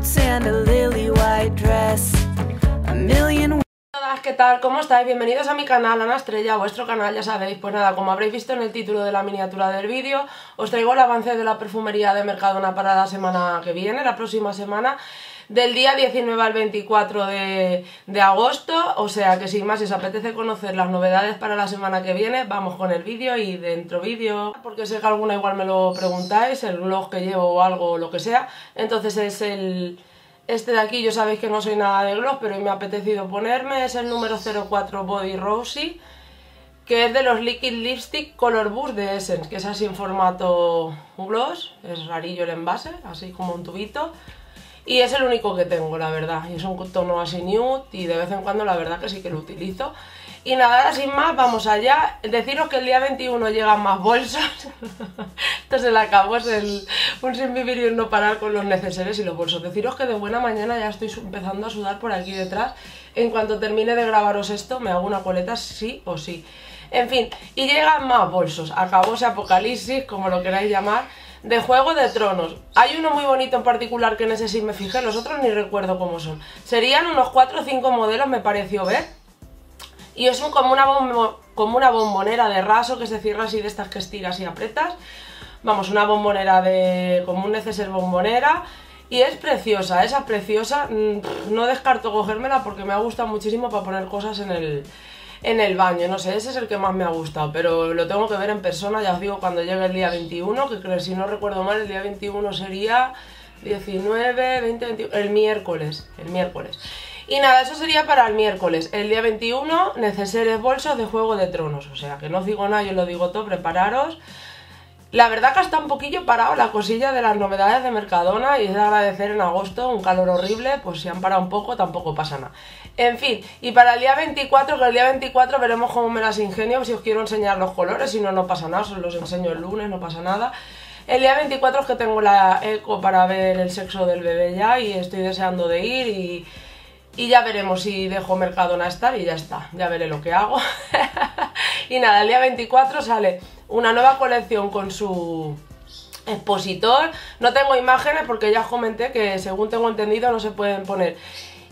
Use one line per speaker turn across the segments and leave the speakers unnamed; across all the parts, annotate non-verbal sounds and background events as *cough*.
boots and a lily white dress. A million
¿qué tal? ¿Cómo estáis? Bienvenidos a mi canal, Ana Estrella, vuestro canal, ya sabéis. Pues nada, como habréis visto en el título de la miniatura del vídeo, os traigo el avance de la perfumería de Mercadona para la semana que viene, la próxima semana, del día 19 al 24 de, de agosto. O sea que sin más, si os apetece conocer las novedades para la semana que viene, vamos con el vídeo y dentro vídeo, porque sé que alguna igual me lo preguntáis, el blog que llevo o algo, lo que sea. Entonces es el este de aquí, yo sabéis que no soy nada de gloss, pero me ha apetecido ponerme, es el número 04 Body Rosy, que es de los Liquid Lipstick Color Boost de Essence, que es así en formato gloss, es rarillo el envase, así como un tubito. Y es el único que tengo, la verdad, y es un tono así nude y de vez en cuando la verdad que sí que lo utilizo. Y nada, sin más, vamos allá. Deciros que el día 21 llegan más bolsos. *laughs* Esto se le acabó, es el, un sin vivir y un no parar con los necesarios y los bolsos. Deciros que de buena mañana ya estoy empezando a sudar por aquí detrás. En cuanto termine de grabaros esto, me hago una coleta sí o sí. En fin, y llegan más bolsos. Acabó ese apocalipsis, como lo queráis llamar, de Juego de Tronos. Hay uno muy bonito en particular que en ese sí me fijé, los otros ni recuerdo cómo son. Serían unos 4 o 5 modelos, me pareció ver y es como, una como una bombonera de raso que se cierra así de estas que estiras y apretas. Vamos, una bombonera de... como un neceser bombonera. Y es preciosa, esa es preciosa. Mm, no descarto cogérmela porque me ha gustado muchísimo para poner cosas en el, en el baño. No sé, ese es el que más me ha gustado, pero lo tengo que ver en persona, ya os digo, cuando llegue el día 21, que creo, si no recuerdo mal, el día 21 sería 19, 20, 21, el miércoles, el miércoles. Y nada, eso sería para el miércoles. El día 21, neceseres bolsos de Juego de Tronos. O sea, que no os digo nada, yo lo digo todo, prepararos. La verdad que está un poquillo parado la cosilla de las novedades de Mercadona y es de agradecer en agosto, un calor horrible, pues si han parado un poco tampoco pasa nada. En fin, y para el día 24, que el día 24 veremos cómo me las ingenio, si os quiero enseñar los colores, si no, no pasa nada, os los enseño el lunes, no pasa nada. El día 24 es que tengo la eco para ver el sexo del bebé ya y estoy deseando de ir y y ya veremos si dejo Mercadona estar y ya está, ya veré lo que hago. *laughs* y nada, el día 24 sale una nueva colección con su expositor. No tengo imágenes porque ya os comenté que según tengo entendido no se pueden poner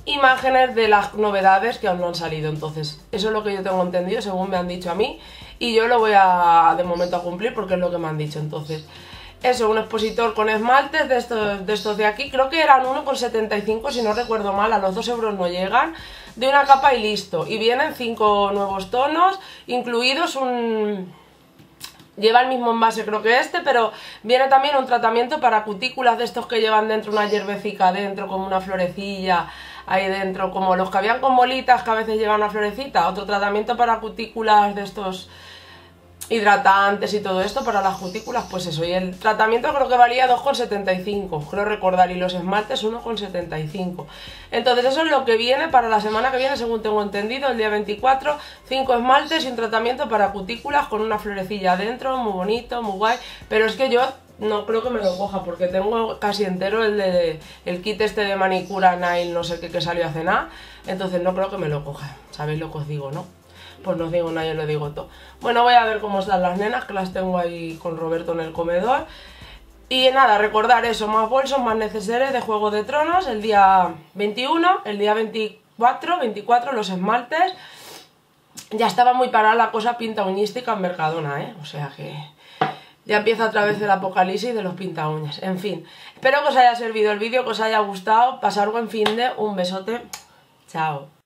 imágenes de las novedades que aún no han salido. Entonces, eso es lo que yo tengo entendido según me han dicho a mí y yo lo voy a de momento a cumplir porque es lo que me han dicho. Entonces, eso, un expositor con esmaltes de estos de, estos de aquí, creo que eran 1,75 si no recuerdo mal, a los 2 euros no llegan, de una capa y listo. Y vienen 5 nuevos tonos, incluidos un... Lleva el mismo envase creo que este, pero viene también un tratamiento para cutículas de estos que llevan dentro una hierbecica dentro, como una florecilla ahí dentro, como los que habían con bolitas que a veces llevan una florecita, otro tratamiento para cutículas de estos hidratantes y todo esto para las cutículas, pues eso. Y el tratamiento creo que valía 2,75, creo recordar, y los esmaltes 1,75. Entonces eso es lo que viene para la semana que viene, según tengo entendido, el día 24, 5 esmaltes y un tratamiento para cutículas con una florecilla adentro, muy bonito, muy guay. Pero es que yo no creo que me lo coja porque tengo casi entero el de el kit este de manicura Nile, no sé qué, que salió a cenar. Entonces no creo que me lo coja. ¿Sabéis lo que os digo, no? Pues no digo nada, yo lo digo todo. Bueno, voy a ver cómo están las nenas, que las tengo ahí con Roberto en el comedor. Y nada, recordar eso, más bolsos, más necesarios de Juego de Tronos, el día 21, el día 24, 24 los esmaltes. Ya estaba muy parada la cosa pinta uñística en Mercadona, ¿eh? O sea que ya empieza otra vez el apocalipsis de los pinta uñas. En fin, espero que os haya servido el vídeo, que os haya gustado, pasar buen fin de, un besote, chao.